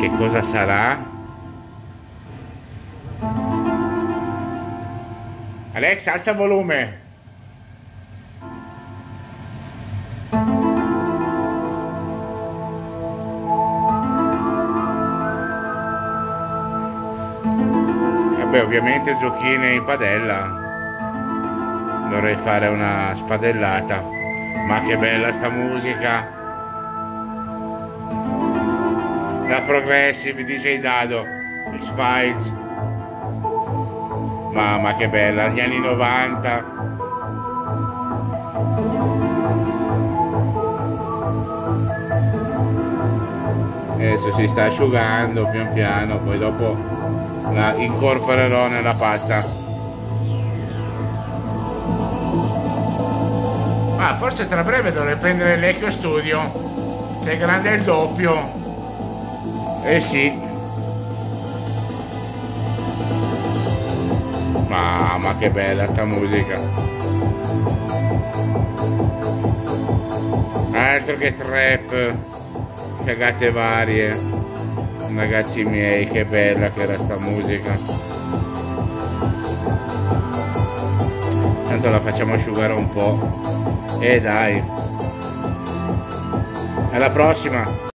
che cosa sarà? Alex, alza volume. Vabbè, ovviamente giochine in padella. Dovrei fare una spadellata. Ma che bella sta musica! La Progressive DJ Dado, X-Files. Mamma che bella, gli anni 90. Adesso si sta asciugando pian piano, poi dopo la incorporerò nella pasta. Ah, forse tra breve dovrei prendere l'Echo Studio, che è grande il doppio. Eh sì. Mamma che bella sta musica. Altro che trap, cagate varie. Ragazzi miei, che bella che era sta musica. Tanto la facciamo asciugare un po'. E dai. Alla prossima!